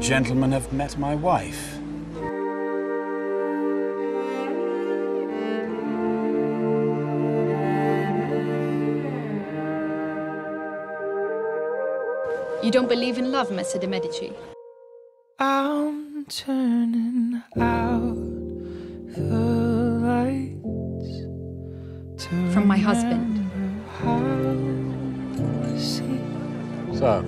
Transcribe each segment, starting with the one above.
Gentlemen have met my wife. You don't believe in love, Messer de Medici? I'm turning out the lights to From my husband. how So,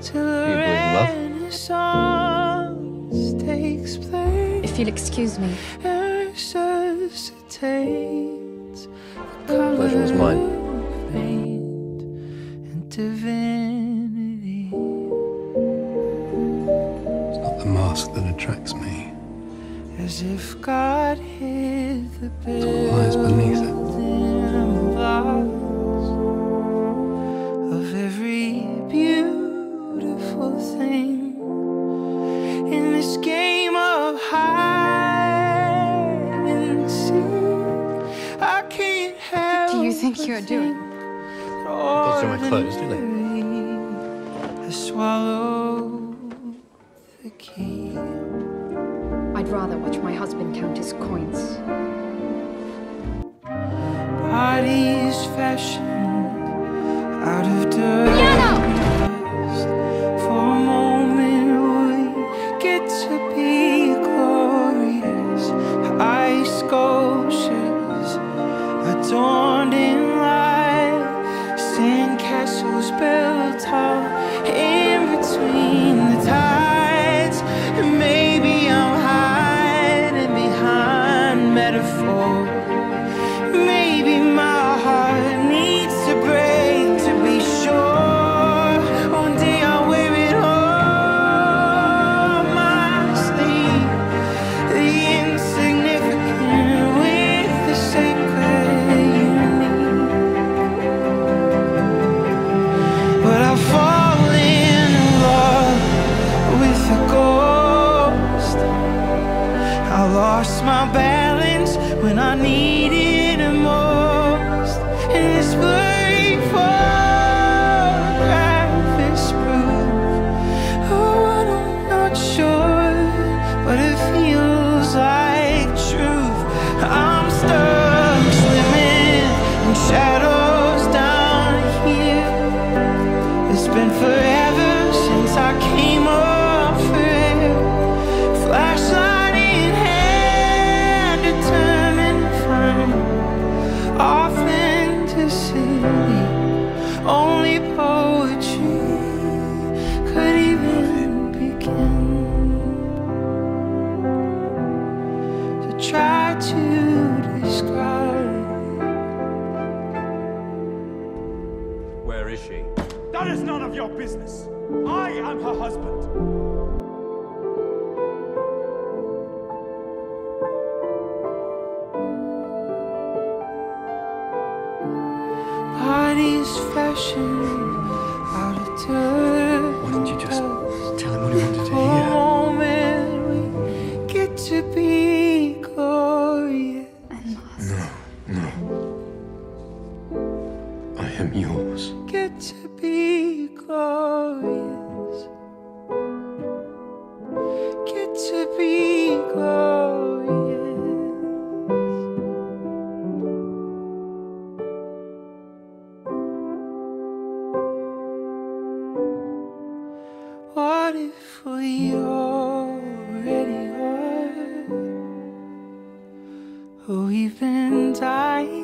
till the you believe in love? Renaissance takes place. If you'll excuse me. resuscitates the Pleasure was mine. color and divinity. It's not the mask that attracts me. As if God hid the It's what lies beneath it. Think but you're doing? think Those are my clothes, do they? ordinary has swallowed the key. I'd rather watch my husband count his coins. Bodies fashioned out of dirt. Is none of your business. I am her husband. Bodies fashioned out of dirt. Why didn't you just tell him what he wanted to For a hear? Be glorious. Get to be glorious. What if we already are who we've been dying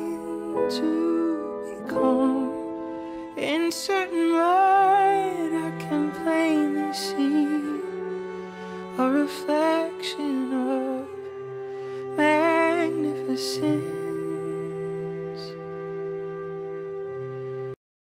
reflection of magnificence.